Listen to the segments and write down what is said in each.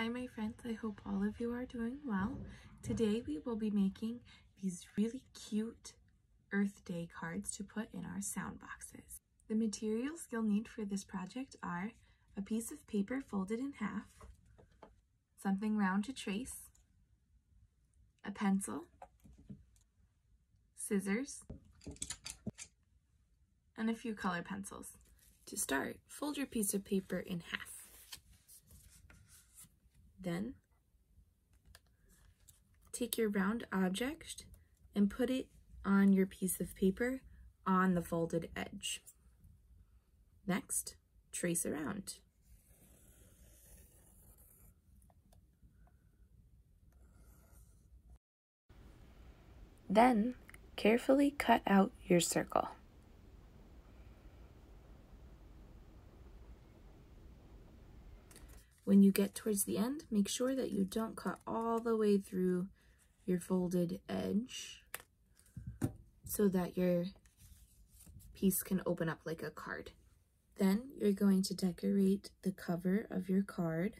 Hi my friends, I hope all of you are doing well. Today we will be making these really cute Earth Day cards to put in our sound boxes. The materials you'll need for this project are a piece of paper folded in half, something round to trace, a pencil, scissors, and a few color pencils. To start, fold your piece of paper in half. Then, take your round object and put it on your piece of paper on the folded edge. Next, trace around. Then, carefully cut out your circle. When you get towards the end, make sure that you don't cut all the way through your folded edge so that your piece can open up like a card. Then you're going to decorate the cover of your card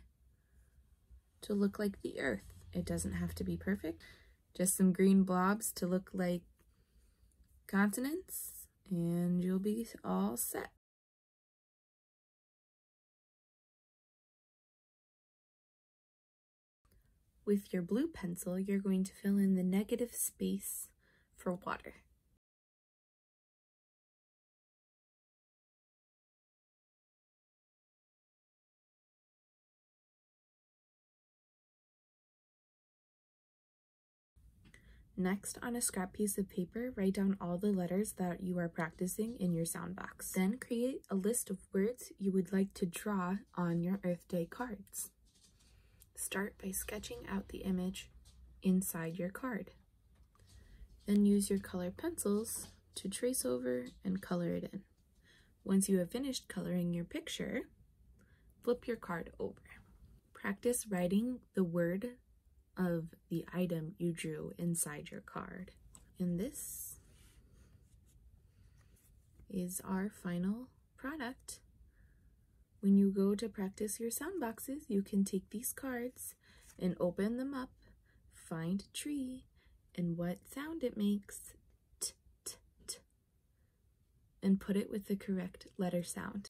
to look like the earth. It doesn't have to be perfect, just some green blobs to look like continents and you'll be all set. With your blue pencil, you're going to fill in the negative space for water. Next, on a scrap piece of paper, write down all the letters that you are practicing in your sound box. Then create a list of words you would like to draw on your Earth Day cards. Start by sketching out the image inside your card. Then use your color pencils to trace over and color it in. Once you have finished coloring your picture, flip your card over. Practice writing the word of the item you drew inside your card. And this is our final product. When you go to practice your sound boxes, you can take these cards and open them up, find a tree, and what sound it makes, t, t, t, and put it with the correct letter sound.